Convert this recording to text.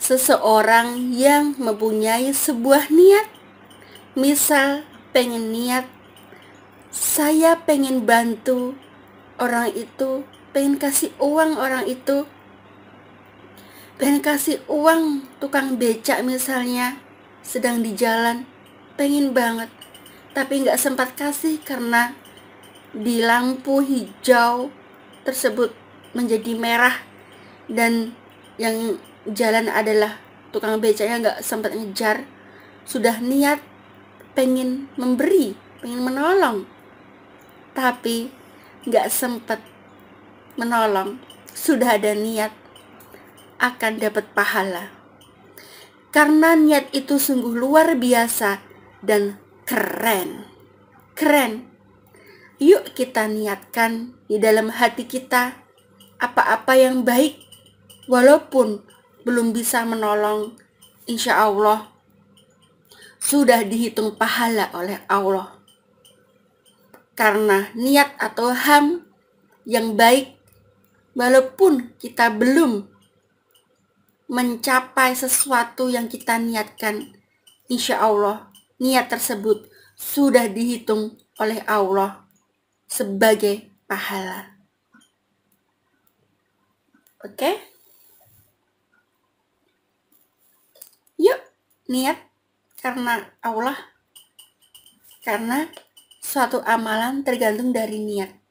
seseorang yang mempunyai sebuah niat. Misal pengen niat, saya pengen bantu orang itu, pengen kasih uang orang itu, pengen kasih uang tukang becak misalnya, sedang di jalan, pengen banget, tapi nggak sempat kasih karena di lampu hijau tersebut menjadi merah dan yang jalan adalah tukang becaknya nggak sempat ngejar. Sudah niat pengen memberi pengen menolong. Tapi nggak sempat menolong. Sudah ada niat akan dapat pahala. Karena niat itu sungguh luar biasa dan keren. Keren. Yuk kita niatkan di dalam hati kita apa-apa yang baik walaupun belum bisa menolong, insya Allah sudah dihitung pahala oleh Allah. Karena niat atau ham yang baik, walaupun kita belum mencapai sesuatu yang kita niatkan, insya Allah niat tersebut sudah dihitung oleh Allah sebagai pahala. Oke? Okay? Yuk, niat karena Allah. Karena suatu amalan tergantung dari niat.